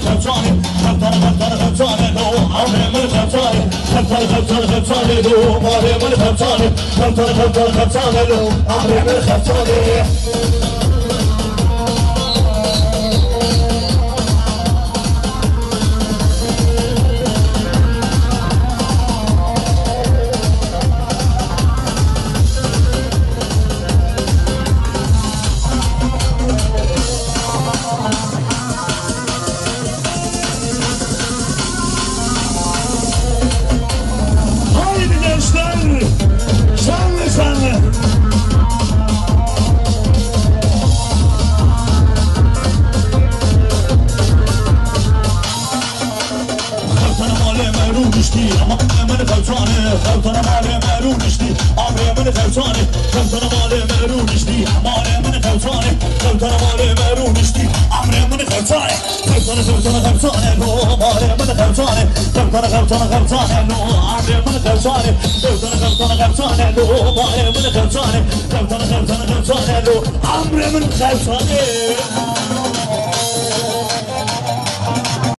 خبزاني خبزان خبزان خبزاني لو عمي من خبزاني خبزان خبزان خبزاني لو عمي من خبزاني خبزان خبزان خبزاني لو عمي من خبزاني خلطنا مال مرون اشتي اما من خلطانه خلطنا مال مرون اشتي امر من خلطانه خلطنا مال مرون اشتي مال من خلطانه خلطنا مال مرون اشتي امر من خلطانه خلطنا خلطنا خلطانه لو مال من خلطانه خلطنا خلطنا خلطانه لو امر من خلطانه خلطنا خلطنا خلطانه لو مال من خلطانه خلطنا خلطنا خلطانه لو امر من خلطانه